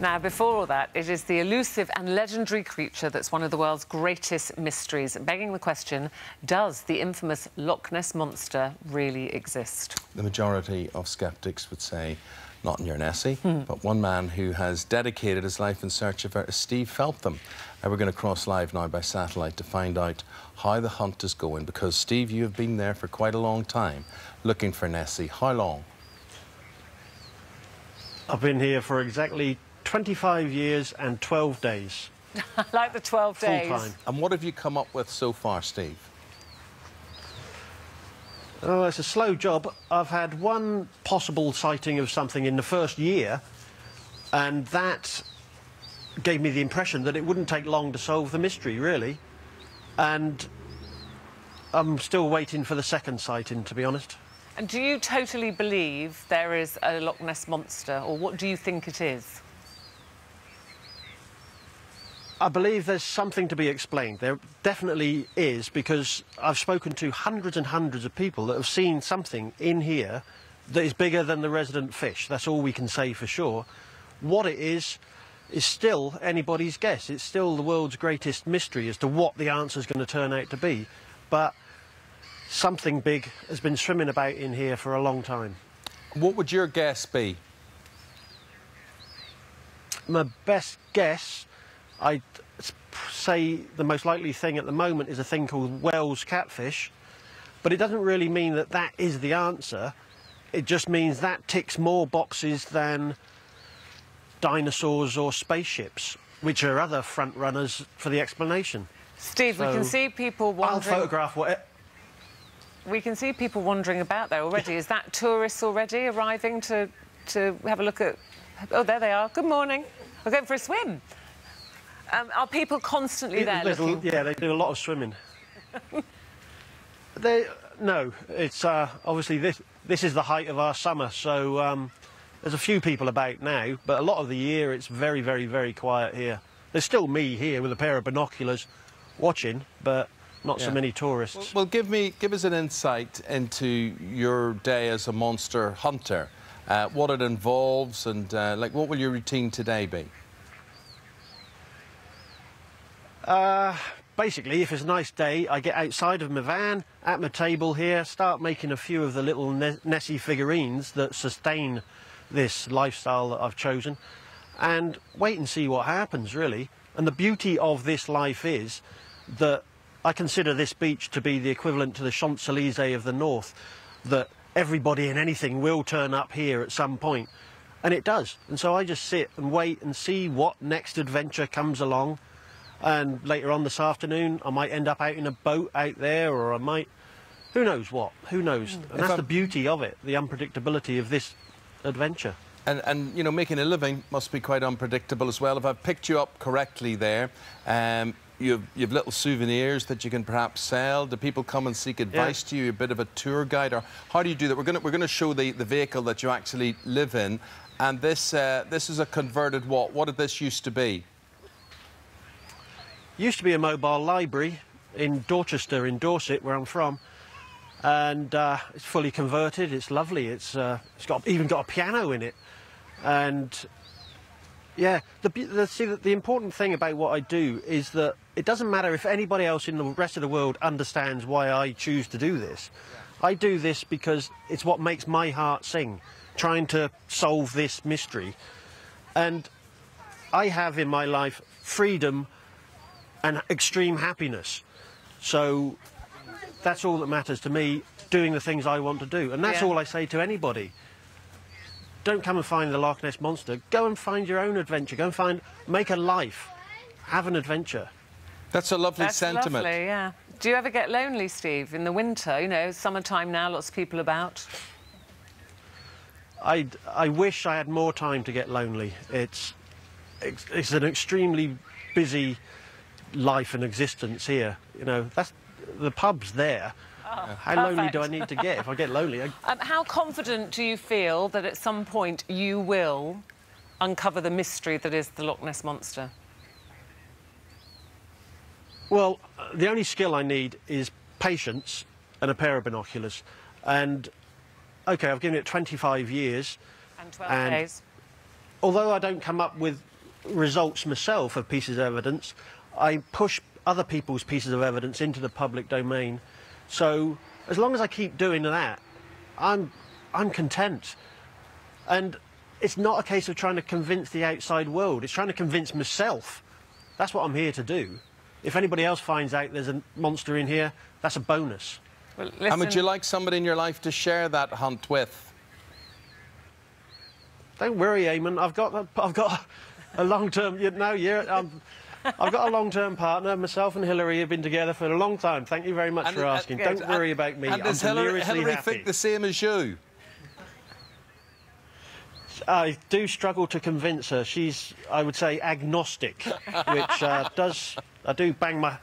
Now, before all that, it is the elusive and legendary creature that's one of the world's greatest mysteries, begging the question, does the infamous Loch Ness Monster really exist? The majority of skeptics would say not near Nessie, hmm. but one man who has dedicated his life in search of her is Steve Feltham. And we're going to cross live now by satellite to find out how the hunt is going, because, Steve, you have been there for quite a long time looking for Nessie. How long? I've been here for exactly 25 years and 12 days. like the 12 Full days. Time. And what have you come up with so far, Steve? Oh, it's a slow job. I've had one possible sighting of something in the first year, and that gave me the impression that it wouldn't take long to solve the mystery, really. And I'm still waiting for the second sighting, to be honest. And do you totally believe there is a Loch Ness monster, or what do you think it is? I believe there's something to be explained. There definitely is, because I've spoken to hundreds and hundreds of people that have seen something in here that is bigger than the resident fish. That's all we can say for sure. What it is, is still anybody's guess. It's still the world's greatest mystery as to what the answer is going to turn out to be. But something big has been swimming about in here for a long time. What would your guess be? My best guess I'd say the most likely thing at the moment is a thing called Wels catfish, but it doesn't really mean that that is the answer. It just means that ticks more boxes than dinosaurs or spaceships, which are other front runners for the explanation. Steve, so we can see people wondering... I'll photograph what... We can see people wandering about there already. Is that tourists already arriving to, to have a look at... Oh, there they are. Good morning. We're going for a swim. Um, are people constantly there Little, Yeah, they do a lot of swimming. they, no, it's uh, obviously this, this is the height of our summer, so um, there's a few people about now, but a lot of the year it's very, very, very quiet here. There's still me here with a pair of binoculars watching, but not yeah. so many tourists. Well, well, give me, give us an insight into your day as a monster hunter. Uh, what it involves and uh, like what will your routine today be? Uh, basically, if it's a nice day, I get outside of my van, at my table here, start making a few of the little Nessie figurines that sustain this lifestyle that I've chosen, and wait and see what happens, really. And the beauty of this life is that I consider this beach to be the equivalent to the Champs-Élysées of the north, that everybody and anything will turn up here at some point. And it does. And so I just sit and wait and see what next adventure comes along and later on this afternoon I might end up out in a boat out there or I might who knows what who knows and that's I'm... the beauty of it the unpredictability of this adventure and, and you know making a living must be quite unpredictable as well if I've picked you up correctly there um, You've, you've, little souvenirs that you can perhaps sell. Do people come and seek advice yeah. to you? You're a bit of a tour guide, or how do you do that? We're going we're to show the, the vehicle that you actually live in, and this uh, this is a converted what? What did this used to be? Used to be a mobile library in Dorchester in Dorset, where I'm from, and uh, it's fully converted. It's lovely. It's uh, it's got even got a piano in it, and yeah, the, the see the, the important thing about what I do is that it doesn't matter if anybody else in the rest of the world understands why I choose to do this. I do this because it's what makes my heart sing, trying to solve this mystery, and I have in my life freedom and extreme happiness. So that's all that matters to me, doing the things I want to do. And that's yeah. all I say to anybody. Don't come and find the Loch Ness Monster. Go and find your own adventure. Go and find, make a life. Have an adventure. That's a lovely That's sentiment. lovely, yeah. Do you ever get lonely, Steve, in the winter? You know, summertime now, lots of people about. I, I wish I had more time to get lonely. It's, it's, it's an extremely busy life and existence here. You know, that's the pub's there. Oh, how perfect. lonely do I need to get? If I get lonely, I... um, how confident do you feel that at some point you will uncover the mystery that is the Loch Ness monster? Well, the only skill I need is patience and a pair of binoculars. And OK, I've given it 25 years. And 12 and days. although I don't come up with results myself of pieces of evidence, I push other people's pieces of evidence into the public domain. So as long as I keep doing that, I'm, I'm content. And it's not a case of trying to convince the outside world. It's trying to convince myself. That's what I'm here to do. If anybody else finds out there's a monster in here, that's a bonus. Well, And would you like somebody in your life to share that hunt with? Don't worry, Eamonn. I've got a, I've got a long-term. You know, yeah, um, I've got a long-term partner. Myself and Hillary have been together for a long time. Thank you very much And- for asking. and- Don't worry about me. And I'm does Hillary, Hillary happy. think the same as you? I do struggle to convince her. She's, I would say, agnostic, which uh, does. I do bang my.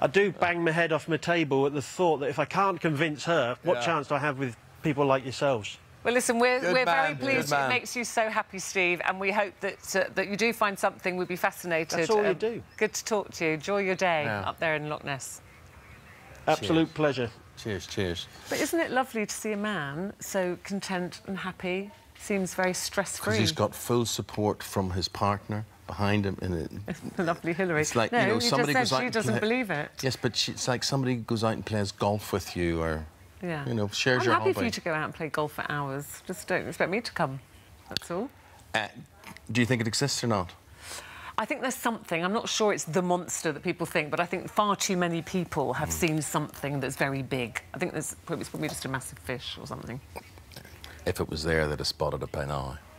I do bang my head off my table at the thought that if I can't convince her, what Yeah. chance do I have with people like yourselves? Well, listen, we're, Good we're very man, good pleased. It makes you so happy, Steve, and we hope that uh, that you do find something. We'd be fascinated. That's all you Um, do. Good to talk to you. Enjoy your day Yeah. up there in Loch Ness. Absolute pleasure. Cheers, cheers. But isn't it lovely to see a man so content and happy? Seems very stress-free. Because he's got full support from his partner behind him. In it. lovely Hillary. It's like, no, you know, you somebody just said out she and doesn't play- believe it. Yes, but she, it's like somebody goes out and plays golf with you or, Yeah. you know, shares I'm your happy hobby. for you to go out and play golf for hours. Just don't expect me to come. That's all. Uh, do you think it exists or not? I think there's something. I'm not sure it's the monster that people think, but I think far too many people have seen something that's very big. I think there's it's probably just a massive fish or something. If it was there, they'd have spotted it by now.